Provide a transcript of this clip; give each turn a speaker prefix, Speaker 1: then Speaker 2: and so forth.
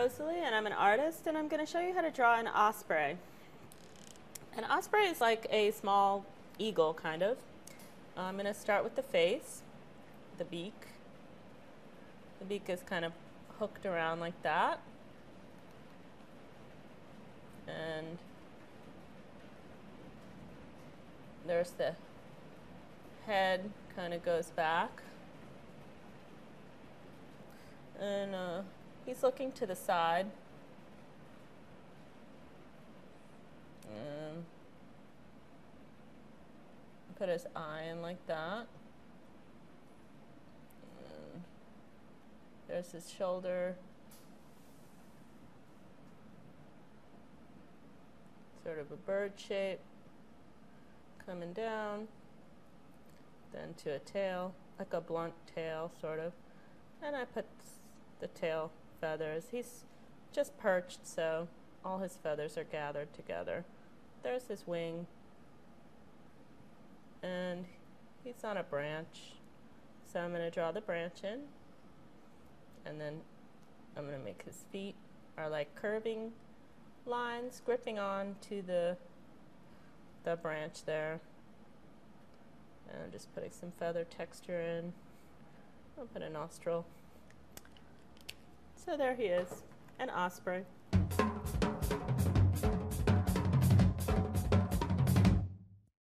Speaker 1: Rosalie and I'm an artist and I'm going to show you how to draw an osprey. An osprey is like a small eagle kind of. I'm going to start with the face, the beak. The beak is kind of hooked around like that. And there's the head kind of goes back. And uh, he's looking to the side. And put his eye in like that. And there's his shoulder. Sort of a bird shape coming down, then to a tail, like a blunt tail, sort of. And I put the tail feathers. He's just perched, so all his feathers are gathered together. There's his wing, and he's on a branch. So I'm going to draw the branch in, and then I'm going to make his feet are like curving lines gripping on to the the branch there. And I'm just putting some feather texture in. I'll put a nostril. So there he is, an osprey.